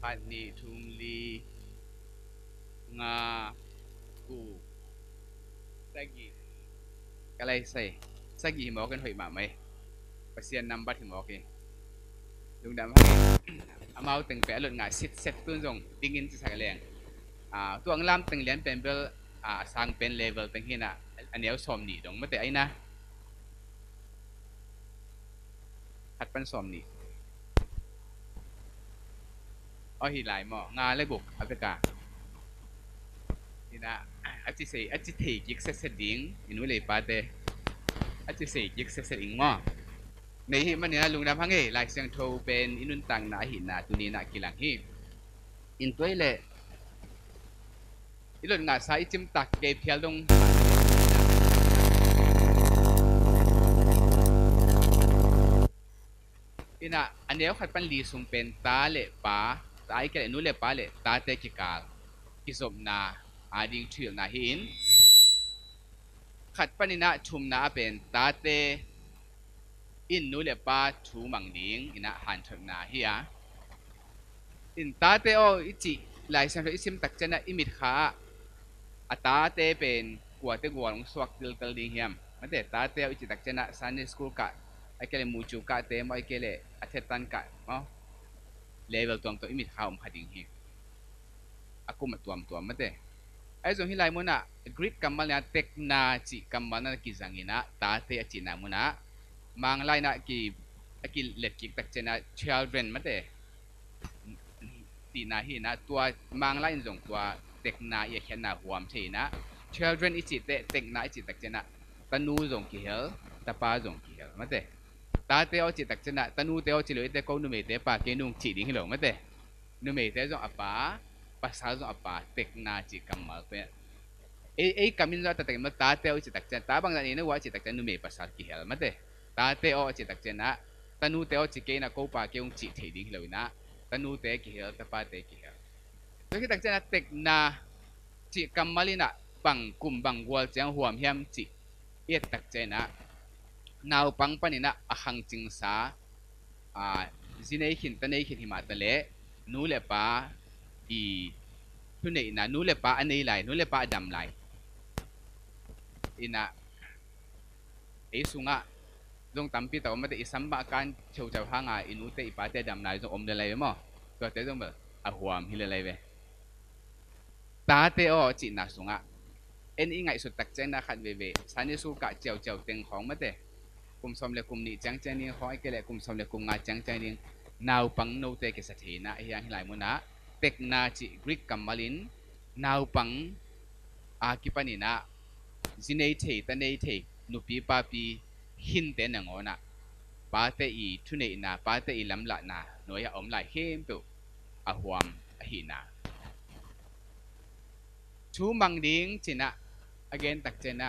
พันนีทุมลีงากูสกีอะไรใส่สกีหมอกันหอยมาไหมปเสียนนำบัตรหมอกันลุงดำให้อามาตึงแปะหลุดงาสิท ở hi lại mò nga lấy buộc ở cả thì na ở chỉ say ở chỉ thì chiếc xe xe điện thì núi lấy ba tê ở chỉ say chiếc xe xe điện mò này hi mình luôn đam hăng ấy lại sang thâu bên inun tăng na hi na tu ni na kilang hi in tuổi lệ ilon nga sa ichim tak ke phial dong ina aneo khat pan li sung pen ta le pa ta ai ke nu le pa le ta te ki kal ki som na ading thil na hin khat panina thum na pen ta te in nu le pa thu mang ding ina han thak na hi a in ta te o ichi lai sang isim tak chana imit kha ata te pen kwa te gwa ng swak til tal ding hiam mate ta te ichi tak chana sunday school ka ai kele mu chu ka te mo ai kele athetan ka mo level tuang to imit kha um phading hi aku ma tuam tuam mate ai zo hilai mo na greek kamal na tek na chi kamal na ki zangina ta te achi na mo na mang lai na ki aki let ki tak chena children mate ti na hi na tua mang lai zong tua tek na ye khen na huam the na children ichi te tek na ichi tak chena tanu zong ki hel tapa zong ki hel mate ta te o chi tak chena tanu te o chi lo te ko nu me te pa ke nung chi ding hilo mate nu me te zong apa pasal zong apa tek na chi kamal pe e e kamin za ta tek ma ta te o chi tak chen ta bang na ni na wa chi tak chen nu me pasal ki hel mate ta te o chi tak chen na tanu te o chi ke na ko pa ke ung chi the ding hilo na tanu te ki hel ta pa te ki hel so ki tak chen na tek na chi kamalina bang kum bang wal chang huam hiam chi e tak chen na นาวปังปันนะอคังจิงสาอ่าจีนไอขินตันไอขินหิมาตะเลนู้เลปาอีทุเนนะนู้เลปาอันนี้ไหลนู้เลปาดำไหลอินะไอสุงะลงตั้มปีต่อมาไม่ได้สัมบะการเชื่อใจห้างอะอินูเตอีป้าเตดำไหลจงอมเดลัยมั้งก็เตจงแบบอะหัวมฮิเลลัยเวตาเตอจินะสุงะเอ็นอีไงสุดตักเจนนะขันเว่เว่สันยิสุกะเจียวเจียวเต็งของไม่เต้ กลุ่มสมเลกลุ่มนี้จังใจนี่ขอไอ้เกลกลุ่มสมเลกลุ่มงาจังใจนี่นาวปังโนเตกสถีนะเฮียงหลายมุนะเทกนาจิกริกกัมมาลินนาวปังอากิปันินะจินเอทีตันเอทีนุปีปาปีหินเตนงโอนะปาเตอีทุเนนาปาเตอีลำละนาหน่วยอมหลายเข้มเปิวอหวมอหินาชูมังดิงจินะ again tak cena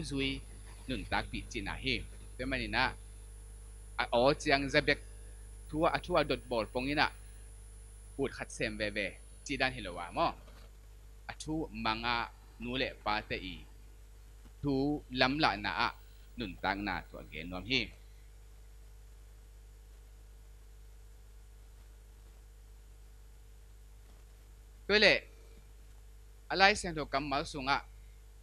นเฮียงไอ้ยังคริสเตียนบอลปีอมจะไปอากุมตูเนี่ยไปคินเอเบลคริสเตียนอีจินักอะไรบาง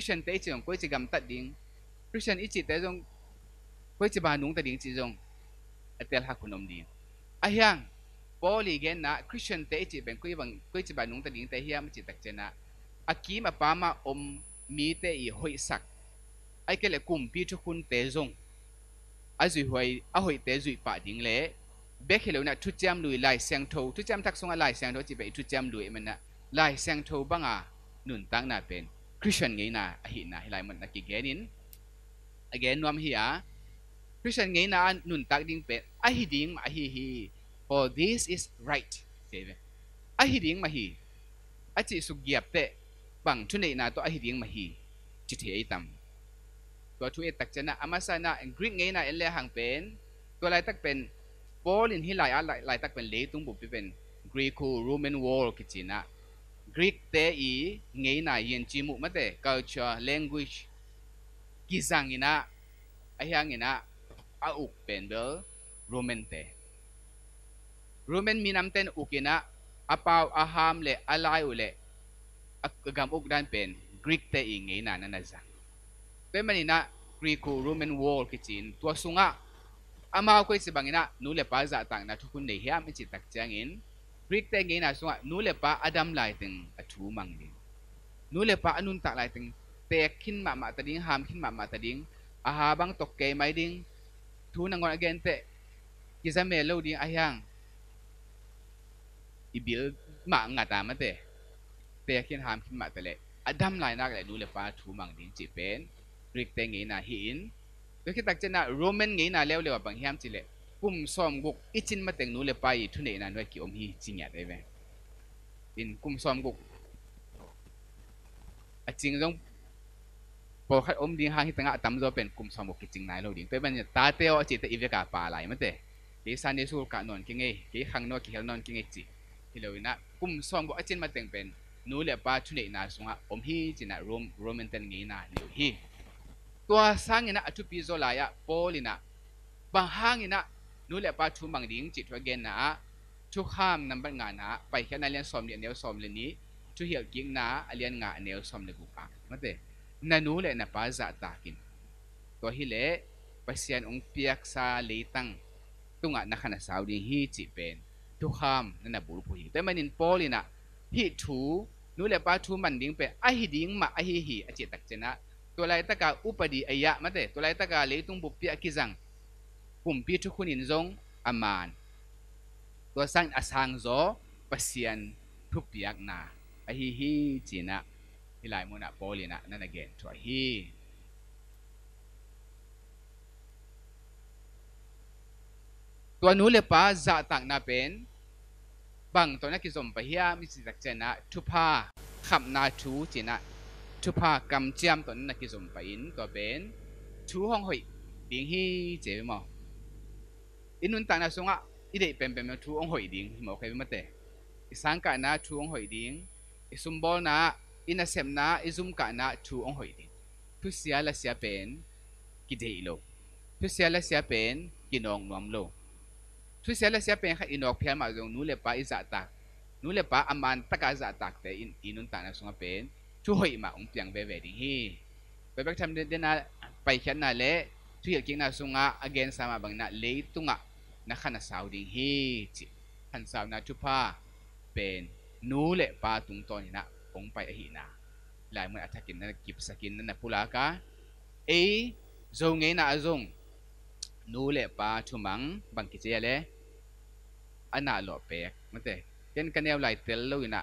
สเตียนเตจิงก็จะกำตัดดิ้งคริสเตียนอีจิเตจงก็จะบานุงตัดดิ้งจิจงอัตเตลฮักคุณอมดิ้งไอ้ยัง Pauli gen na Christian te chi ben kui bang kui chi ba nung ta ding te hiam chi tak chena aki ma pa ma om mi te i hoi sak ai ke le kum pi chu kun te zong a zui hoi a hoi te zui pa ding le be khelo na thu cham lui lai sang tho thu cham thak song a lai sang tho chi be thu cham lui man na lai sang tho banga nun tang na pen Christian ngai na a hi na hi lai man na ki genin again nuam hi a Christian ngai na nun tak ding pe a hi ding ma hi hi for this is right save a hi ding ma hi a chi su giap te bang thu nei na to a hi ding ma hi chi the ai tam ตัวทุเอตักเจนะอามาซานะกรีกเงนะเอเลหังเป็นตัวไรตักเป็นปอลินฮิไลอะไลตักเป็นเลตุงบุปเป็นกรีกูรูมันวอลกิจินะกรีกเตอีเงนะเยนจิมุมะเต culture language กิซังอินะอะยังอินะอาอุกเป็นเบลรูมันเตรูมันมีนำเตนอุกินะอาปาวอาฮามเลอะไลอุเลอะกำอุกดันเป็นกรีกเตอีเงนะนันนะจัง Pe manina Greeko Roman wall kitchen tua sunga amaw ko si bangina nule pa za tang na tukun ne hiam ichi takjangin Greek te ngay na sunga nule pa Adam lighting atu mangin. Nule pa anun tak lighting te kin ma ma tading ham kin ma ma tading ahabang tokke mai ding tu nangon again te kizamelo ding ayang ibil ma ngata mate te kin ham kin ma tele adam lai nak le nu le pa thu mang ding chi pen rik te ngi na hin to ki tak chena roman ngi na lew lew bang hiam chi le kum som guk ichin ma teng nu le pa i thu ne na no ki om hi chi nya de ve in kum som guk a ching jong po khat om ding ha hi tanga tam zo pen kum som guk ki ching nai lo ding pe ban ta te o chi te i ve ka pa lai ma te ki san de su ka non ki nge ki khang no ki hel non ki nge chi hilawina kum som go achin mateng pen nu le pa thune na sunga om hi china rom roman ten ngi na liu hi tua sangina atu pi zo la ya polina bang hangina nu le pa thu mang ding chi thwa gen na thu kham number ตัวสังเนะอธุปิโซลายะโพลินะบางหังนะนู่เลปาชูมังดิงจิตวเกนนะทุกข้ามนำบังงานนะไปแค่นั้นเรียนสอมเรียนเนียวสอมเรียนนี้ทุเหี่ยวกิ้งนะเรียนงานเนียวสอมเลยกูปะมั่เตนันู่เลนะปาจะตากินตัวฮิเลไปเสียนองเปียกซาลีตังตุงะนักขณะสาวดีฮีจิเป็นทุกข้ามนั่นนะบุรุษผู้หญิงแต่มันนินโพลินะฮีทูนู่เลปาชูมันดิ้งเป็นไอฮีดิ้งมาไอฮีฮีอจิตตักเจนะ ตัวไรตะกาอุปดีอายะมาเตตัวไรตะกาเลยตุงบุปเปียกิจังปุ่มปีทุกคนอินจงอามานตัวสังอสังโซปัสยันทุกปียกนาไอฮิฮิจีนะฮิไลมุนะโปลีนะนั่นเองตัวฮิตัวนู้เลยป้าจะตักนาเป็นบางตัวนักกิจสมไปเฮียมิสิตักเจนะทุพาขับนาทูจีนะ ทุพากรรมเจียมตัวนั้นกิจมไปอินตัวเป็นชูห้องหอยดิ้งฮีเจมออินุนต่างนะสงอะอีเด็กเป็นเป็นชูห้องหอยดิ้งหมอเคยมาเตะสังกาดนะชูห้องหอยดิ้งสุมบอลนะอินาเซมนะอิซุมกานะชูห้องหอยดิ้งผู้เสียละเสียเป็นกิเดโลผู้เสียละเสียเป็นกินองนวมโลผู้เสียละเสียเป็นค่ะอินอกเพียมาตรงนูเลปะอิจาตักนู้นเลปะอามันตะกาจาตักเต่อินุนต่างนะสงอะเป็น ช่วยมา忙变为为的嘿。ไปบักทำเดินนะไปแค่นะเละทุกอย่างกินนาสุงะ again สามาบังนาเลตุงะนะขันสาวดิ่งฮีจิขันสาวนาชุพาเป็นนู้เละปาตุงตอนนะองไปอหินาหลายเมื่ออัฐกินนั้นกิบสกินนั้นปุลากะเอ้จงเงินนาจงนู้เละปาชุมังบังกิเจเละอันน่าหล่อเปกมันเตเป็นกันแนวไหลเตลลุยนะ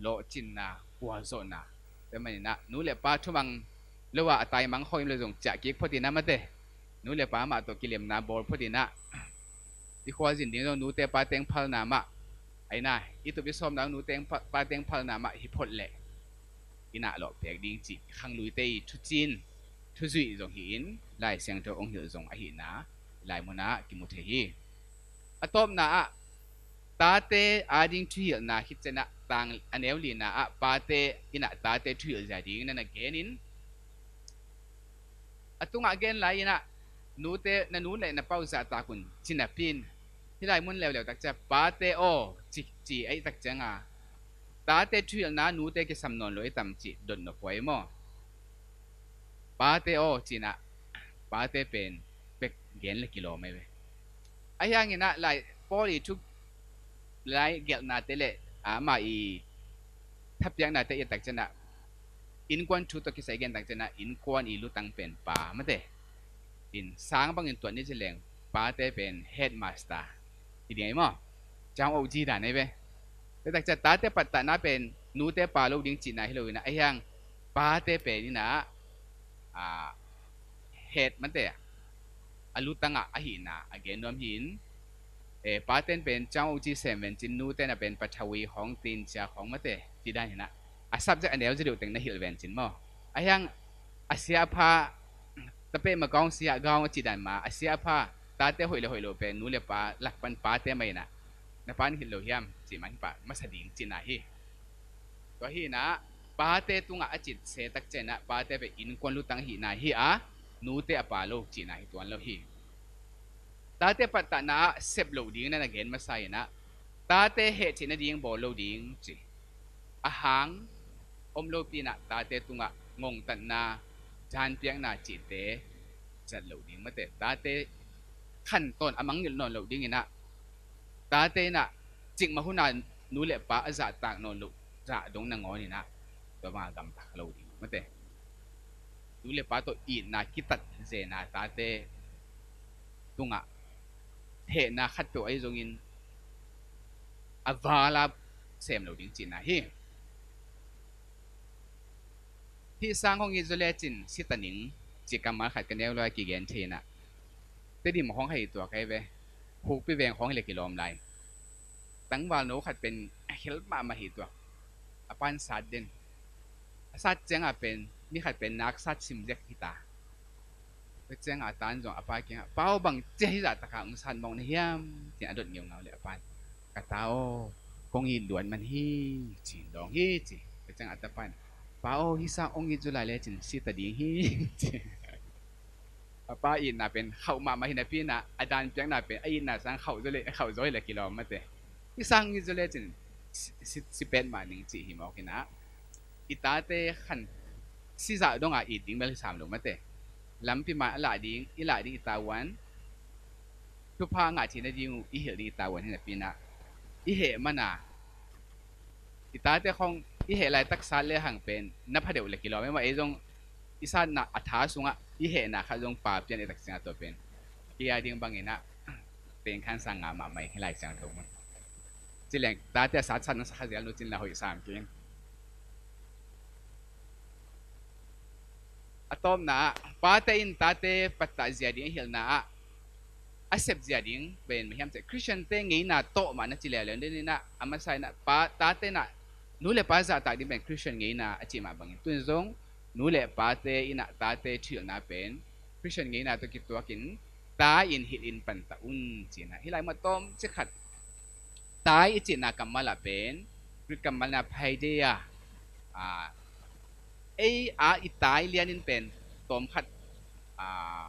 โลจินนะกัวโซนะแต่มันนะนู้เลยป้าทุ่มังเรียกว่าตายมังคอยเลยจงจะกิกพอดีนะมาเตนู้เลยป้ามาตัวกิเลมนาบอลพอดีนะที่ควาจินดิ้งเรานู้เตป้าเต็งพัลนามาไอ้น่าอีตัวพิสมนะนู้เต็งป้าเต็งพัลนามาฮิพอดเล่อีน่าหลอกเปียกดิ้งจีขังลุยเตยทุจินทุจุยจงหินไล่เสียงตัวองค์หิวจงอหินะไล่มุนะกิมุเทฮีอะตอมนะ ตาเตอาดิงที่เหนาคิดจะนะตังอันเอวลีนาอะปาเตอินะตาเตที่เหจะดิงนั่นเกนินอตุงอาเกนไลน่ะนูเตนันูเลยนะเป้าจะตาคุณจินะพินที่ไรมุ่นเลวเลวตักจะปาเตโอจิจีไอตักจังอาตาเตที่เหนานูเตก็สำนวนเลยต่ำจิดนนพวยมอปาเตโอจินะปาเตเป็นเป็กเกนละกิโลไม่เว้ไอ้ยังงี้นะไลปอลีทุก lai gel na tele ama i thapyang na te ya tak chana in kwan chu to ki sai gen tak chana in kwan i lu tang pen pa ma te in sang bang in tuan ni cheleng pa te pen headmaster i ding mo chang o ji da ne be te tak cha ta te pat ta na pen nu te pa lo ding chi na hi lo na ayang pa te pe ni na อ่าเหตุมันเตะอา เอป้าเต้นเป็นเจ้าจีเซมเป็นจินนูเต้นเป็นปัทวีของตีนเจ้าของมันเตะที่ได้นะอาซับจะอันเดียวจะดูแต่งในหิลเวนจินมออายังอาเซียพาตะเป้มากองเสียกองจีดันมาอาเซียพาตาเต้หอยเลยหอยโลเป็นนูเลป้าหลักปันป้าเต้ไม่นะในป้านหิลโลเฮียมจีมันป้ามาสดิงจีน่าฮีตัวฮีนะ pate tunga achit se tak chena pate be in kon lu tang hi na hi a nu te apalo chi na hi tuan lo hi tate patta na sep lo ding na again masai na tate he chi na ding bo lo ding chi a hang om lo pi na tate tunga ngong tan na jan piang na chi te chat lo เทนะขัดตัวไอ้จงอินอาวาลาเสมเหล่าจริงๆนะฮีที่สร้างของอิสราเอลจินสิตันิงจิกรรมมาขัดกันแล้วลอยกี่แกนเทนะได้ดิมของให้ตัวใครไปผูกไปแวงของเหล็กกิโลมไลตั้งวาโนขัดเป็นเฮลมามาหิตัวอปันซัดเด่นซัดเจงอะเป็นมีขัดเป็นนักซัดซิมเจกฮิตา เจ้าอาตานจงอภัยกินเป้าบังเจ้าจะตะขาองสันมองในเฮียมที่อดดเงียวเงาเลยอภัยกะตาคงยินด่วนมันฮีจีนดองฮีจีเจ้าอาตาปันเป้าฮิซาองยินจุลายเลยจินสิตดีฮีจีป้าอินน่ะเป็นเข้ามามาเห็นพี่น่ะอาจารย์เพียงน่ะเป็นไอ้น่ะสังเข้าจุเลยเข้าจุเลยกิโลมาเตะที่สังยินจุเลยจินสิเป็นมาหนึ่งจีหิมอกินะ itate khan si za dong a i ding bel sam lo mate lam pi ma la ding i la ding tawan tu pa nga chi na ding i he ding tawan ni pi na i he mana itate khong i he lai tak sa le hang pen na pha deu le kilo me ma e jong isa na atha sunga i he na kha jong pa pian e tak singa to pen ki ai ding bang ina pen khan sang nga ma mai lai sang to mo จิเลงตาเตสาชันสักเ atom na pate in tate patta ziading hil na, accept ziading ben mihiam te. Christian te ngi na to ma na chile le. Ni na, amasai na, pa tate na, nule pa za ta di ben christian ngi na achi ma bang tun zong, nule pa te ina tate thil na pen. Christian ngi na to ki to kin, ta in hit in pan ta un china hilai ma tom che khat. Tai ichi na kamala pen kamala phaideya a ah, เออาอิตายเลียนินเป็นตอมขัดอ่า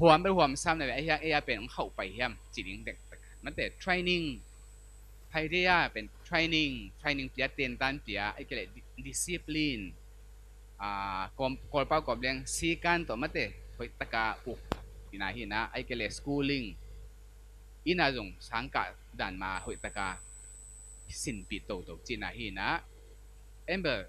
หัวเป็นหัวมซ้ำเลยไอ้ยังเออาเป็นเข้าไปเฮียมจีดิงเด็กมันแต่ training ไพเดียเป็น training training เปียเตียนตันเปียไอ้เกล discipline อ่ากอมกอลเป้ากอบเลี้ยงซีกันตัวมันแต่ไปตะกาอุกทีนาหินะไอ้เกล schooling อินาจงสังกัดด่านมาหอยตะกาสินปีโตตกจีนาหินะเอ็มเบอร์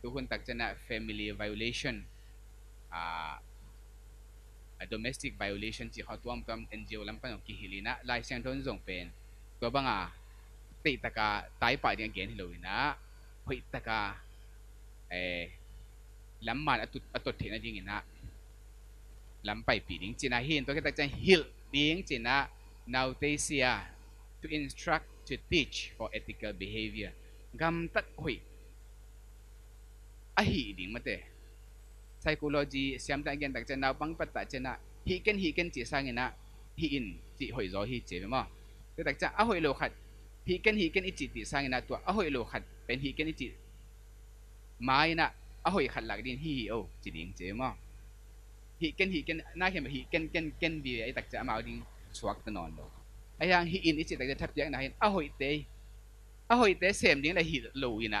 tu pun tak nak family violation uh, a domestic violation ที่เขาตัวมันเป็นเจ้าลำพังของกิฮิลินะลายเสียงทนส่งเป็นตัวบังอ่ะติตะกาตายป่าเดียงเกนฮิโลนะหุยตะกาเอ๋ลำมาอตุอตุเทนะจริงนะลำไปปีดิ้งจินาฮินตัวก็ตักจะฮิลดิ้งจินะนาวเทเซีย to instruct to teach for ethical behavior กำตักหุย ahi ding mate psychology siam ta gen tak chen naw pang pat ta chen na hi ken hi ken chi sang ina hi in ti hoi zo hi che ma te tak cha a hoi lo khat hi ken hi ken i chi ti sang ina to a hoi lo khat pen hi ken i chi mai na a hoi khat lak din hi hi o chi ding che ma hi ken hi ken na khem hi ken ken ken bi ai tak cha ma ding suak ta non lo ayang hi in i chi tak cha thap yang na hin a hoi te a hoi te sem ding la hi lo ina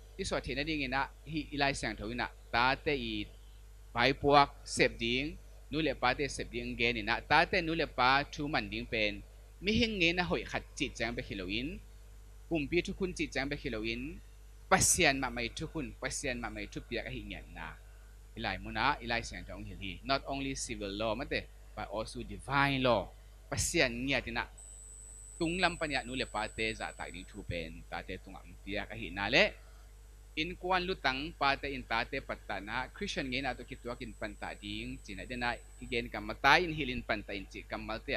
ที่สวดเทนดิ่งินะฮีอีไลเซียงถอยนะตาเตอีไปพวกเสพดิ่งนูเลปาเตเสพดิ่งเกนินะตาเตนูเลปาทูมันดิ่งเป็นมิหิงเงินะหอยขัดจิตแจงไปฮิโลวินกลุ่มพีทุกคุณจิตแจงไปฮิโลวินปัสเซียนมาไม่ทุกคนปัสเซียนมาไม่ทุกเปียกหิเงิยนนะอีไลมุนะอีไลเซียงถองฮิลี not only civil law มันแต่ but also divine law ปัสเซียนเงียดินะตุงลำปัญญานูเลปาเตจะตายดิ่งทูเป็นตาเตตุงอัมเปียกหินาเล in kuan lutang pate in tate patana christian nge na to kitwa kin panta ding china dena igen kam matai in hilin panta in chi kam malte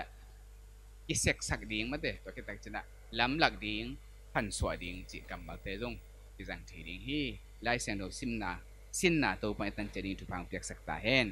isek sak ding mate to kitak china lam lak ding pan swa ding chi kam malte jong izang thi ding hi lai sen do simna sinna to pa tan chani tu phang piak sakta hen